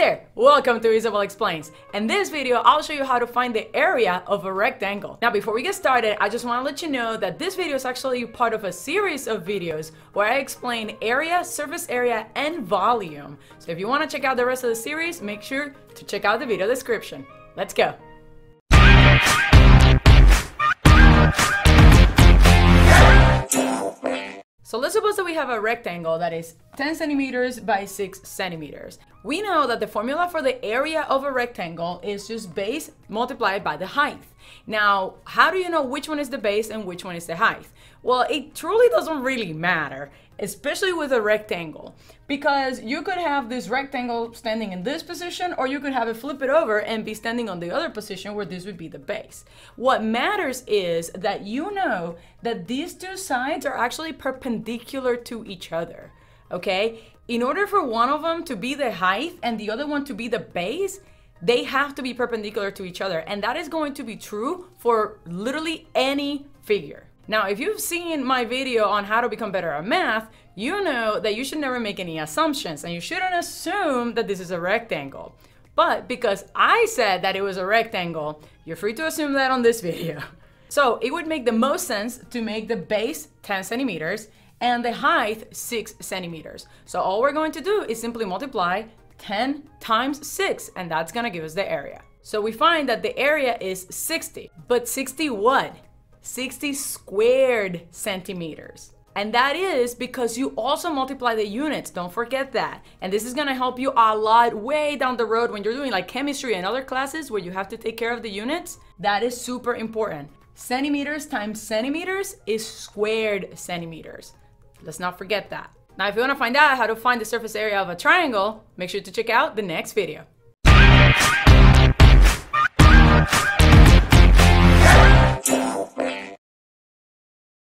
there! Welcome to Isabel Explains. In this video, I'll show you how to find the area of a rectangle. Now, before we get started, I just want to let you know that this video is actually part of a series of videos where I explain area, surface area, and volume. So if you want to check out the rest of the series, make sure to check out the video description. Let's go! So let's suppose that we have a rectangle that is 10 centimeters by 6 centimeters. We know that the formula for the area of a rectangle is just base multiplied by the height. Now, how do you know which one is the base and which one is the height? Well, it truly doesn't really matter, especially with a rectangle, because you could have this rectangle standing in this position, or you could have it flip it over and be standing on the other position where this would be the base. What matters is that you know that these two sides are actually perpendicular to each other, okay? In order for one of them to be the height and the other one to be the base, they have to be perpendicular to each other. And that is going to be true for literally any figure. Now, if you've seen my video on how to become better at math, you know that you should never make any assumptions and you shouldn't assume that this is a rectangle. But because I said that it was a rectangle, you're free to assume that on this video. So it would make the most sense to make the base 10 centimeters and the height 6 centimeters. So all we're going to do is simply multiply 10 times 6 and that's gonna give us the area. So we find that the area is 60, but 60 what? 60 squared centimeters. And that is because you also multiply the units, don't forget that. And this is gonna help you a lot way down the road when you're doing like chemistry and other classes where you have to take care of the units. That is super important. Centimeters times centimeters is squared centimeters. Let's not forget that. Now, if you wanna find out how to find the surface area of a triangle, make sure to check out the next video.